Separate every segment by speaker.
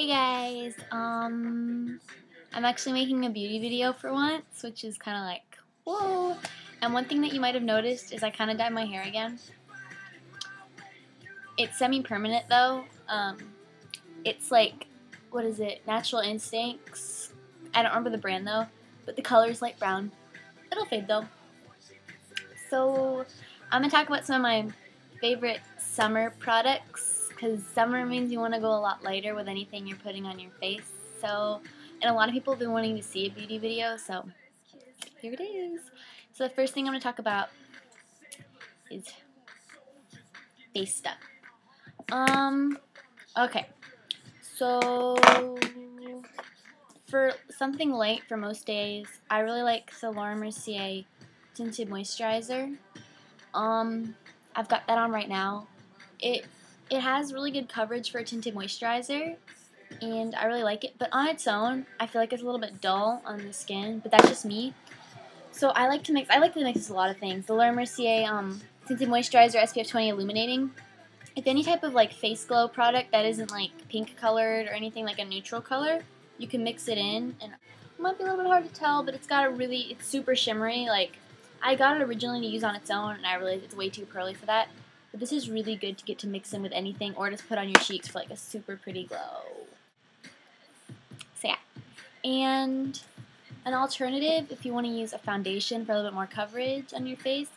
Speaker 1: Hey guys, um, I'm actually making a beauty video for once, which is kind of like, whoa. And one thing that you might have noticed is I kind of dyed my hair again. It's semi-permanent though. Um, it's like, what is it, Natural Instincts. I don't remember the brand though, but the color is light brown. It'll fade though. So, I'm going to talk about some of my favorite summer products because summer means you want to go a lot lighter with anything you're putting on your face. So, and a lot of people have been wanting to see a beauty video, so here it is. So the first thing I'm going to talk about is face stuff. Um, okay. So, for something light for most days, I really like the Laura Mercier Tinted Moisturizer. Um, I've got that on right now. It it has really good coverage for a tinted moisturizer, and I really like it. But on its own, I feel like it's a little bit dull on the skin, but that's just me. So I like to mix. I like to mix a lot of things. The Laura Mercier um, tinted moisturizer SPF 20 illuminating. If any type of like face glow product that isn't like pink colored or anything like a neutral color, you can mix it in, and it might be a little bit hard to tell, but it's got a really it's super shimmery. Like I got it originally to use on its own, and I realized it's way too pearly for that. But this is really good to get to mix in with anything or just put on your cheeks for like a super pretty glow. So yeah. And an alternative if you want to use a foundation for a little bit more coverage on your face.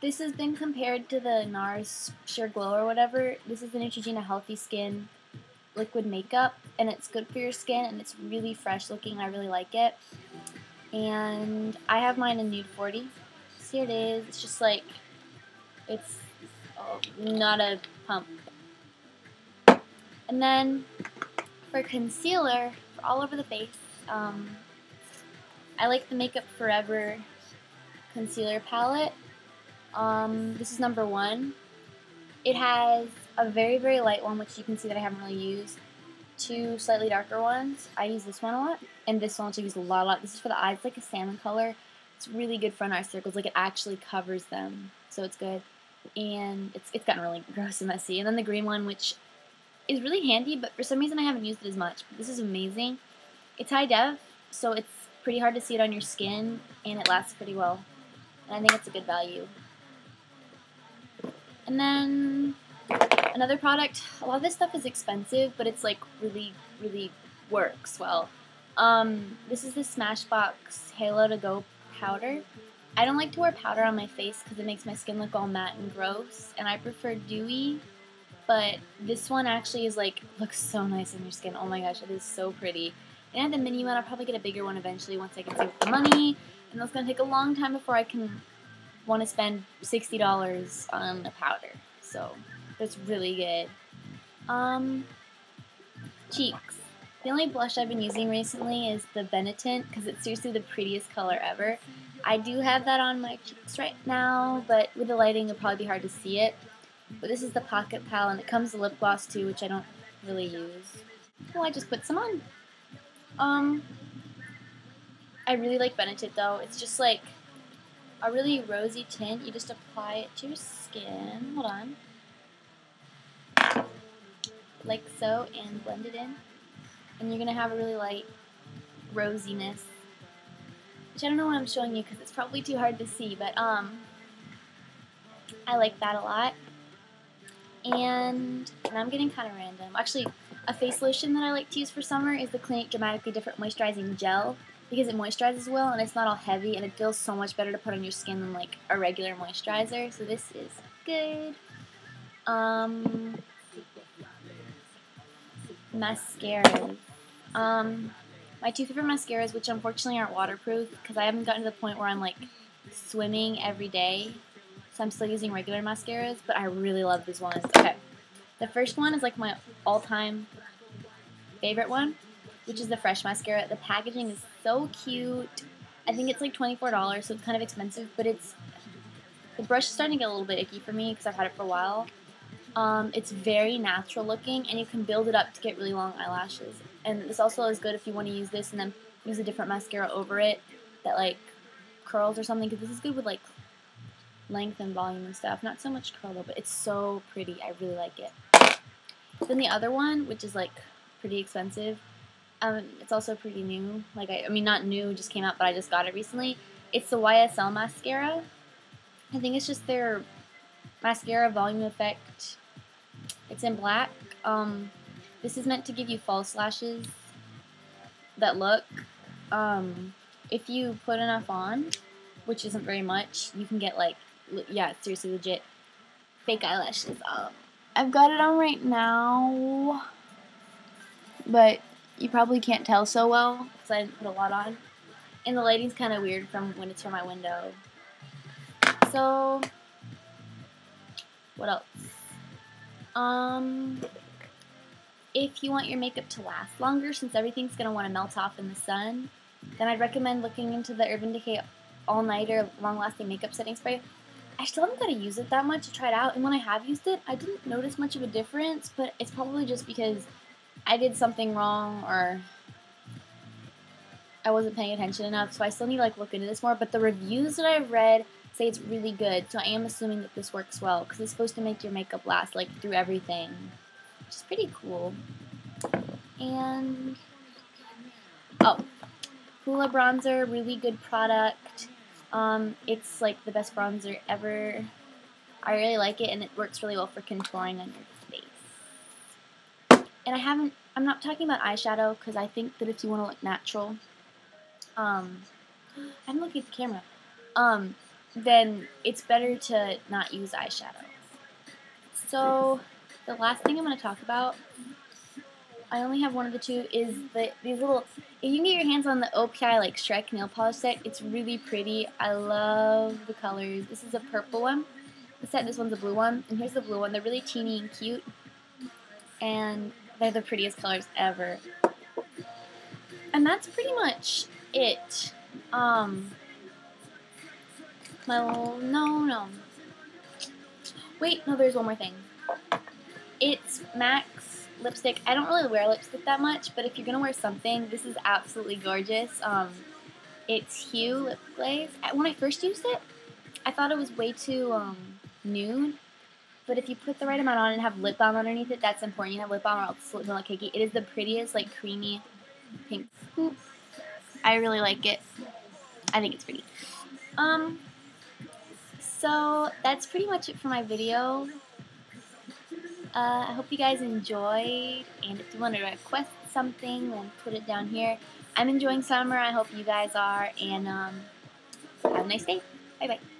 Speaker 1: This has been compared to the NARS Sheer Glow or whatever. This is the Neutrogena Healthy Skin liquid makeup and it's good for your skin and it's really fresh looking. I really like it. And I have mine in nude 40. See here it is. It's just like it's not a pump. And then for concealer, for all over the face, um, I like the Makeup Forever concealer palette. Um, this is number one. It has a very, very light one, which you can see that I haven't really used. Two slightly darker ones. I use this one a lot, and this one, which I use a lot, a lot. This is for the eyes, like a salmon color. It's really good for eye circles. Like, it actually covers them, so it's good and it's, it's gotten really gross and messy. And then the green one, which is really handy, but for some reason I haven't used it as much. But This is amazing. It's high def, so it's pretty hard to see it on your skin, and it lasts pretty well. And I think it's a good value. And then another product, a lot of this stuff is expensive, but it's like really, really works well. Um, this is the Smashbox Halo to Go powder. I don't like to wear powder on my face because it makes my skin look all matte and gross, and I prefer dewy. But this one actually is like looks so nice on your skin. Oh my gosh, it is so pretty. And the mini one, I'll probably get a bigger one eventually once I can save the money. And that's gonna take a long time before I can want to spend sixty dollars on a powder. So it's really good. Um, cheeks. The only blush I've been using recently is the Benetint because it's seriously the prettiest color ever. I do have that on my cheeks right now, but with the lighting it'll probably be hard to see it. But this is the Pocket Pal, and it comes with lip gloss too, which I don't really use. Well, I just put some on. Um, I really like Benetint though. It's just like a really rosy tint. You just apply it to your skin. Hold on. Like so, and blend it in. And you're going to have a really light rosiness which I don't know why I'm showing you because it's probably too hard to see, but um, I like that a lot. And, and I'm getting kind of random. Actually, a face lotion that I like to use for summer is the Clinique Dramatically Different Moisturizing Gel because it moisturizes well and it's not all heavy and it feels so much better to put on your skin than like a regular moisturizer. So this is good. Um, mascaras. Um, my two favorite mascaras, which unfortunately aren't waterproof because I haven't gotten to the point where I'm like swimming every day. So I'm still using regular mascaras, but I really love these ones. Okay. The first one is like my all-time favorite one, which is the Fresh Mascara. The packaging is so cute. I think it's like $24, so it's kind of expensive, but it's the brush is starting to get a little bit icky for me because I've had it for a while. Um, it's very natural looking, and you can build it up to get really long eyelashes. And this also is good if you want to use this and then use a different mascara over it that like curls or something, because this is good with like length and volume and stuff. Not so much curl though, but it's so pretty. I really like it. Then the other one, which is like pretty expensive. Um, it's also pretty new. Like I, I mean, not new, just came out, but I just got it recently. It's the YSL mascara. I think it's just their mascara volume effect. It's in black. Um, this is meant to give you false lashes that look. Um, if you put enough on, which isn't very much, you can get like, yeah, seriously legit fake eyelashes. Um, I've got it on right now, but you probably can't tell so well because I didn't put a lot on. And the lighting's kind of weird from when it's from my window. So, what else? Um, if you want your makeup to last longer, since everything's going to want to melt off in the sun, then I'd recommend looking into the Urban Decay All Nighter Long Lasting Makeup Setting Spray. I still haven't got to use it that much to try it out, and when I have used it, I didn't notice much of a difference, but it's probably just because I did something wrong or I wasn't paying attention enough, so I still need to like look into this more, but the reviews that I've read say it's really good, so I am assuming that this works well, because it's supposed to make your makeup last, like, through everything, which is pretty cool. And, oh, Hoola Bronzer, really good product. Um, it's like the best bronzer ever. I really like it, and it works really well for contouring on your face. And I haven't, I'm not talking about eyeshadow, because I think that if you want to look natural, um, I'm looking at the camera, um, then it's better to not use eyeshadow. So, the last thing I'm going to talk about I only have one of the two, is the, these little, if you can get your hands on the OPI like Shrek nail polish set, it's really pretty. I love the colors. This is a purple one. The set, this one's a blue one, and here's the blue one. They're really teeny and cute, and they're the prettiest colors ever. And that's pretty much it. Um, no, no, no. Wait, no, there's one more thing. It's MAC's lipstick. I don't really wear lipstick that much, but if you're going to wear something, this is absolutely gorgeous. Um, it's Hue Lip Glaze. When I first used it, I thought it was way too um, nude. But if you put the right amount on and have lip balm underneath it, that's important. You have lip balm or else it's lip like cakey. It is the prettiest, like, creamy pink. I really like it. I think it's pretty. Um, so that's pretty much it for my video. Uh, I hope you guys enjoyed, and if you want to request something, then put it down here. I'm enjoying summer. I hope you guys are, and um, have a nice day. Bye bye.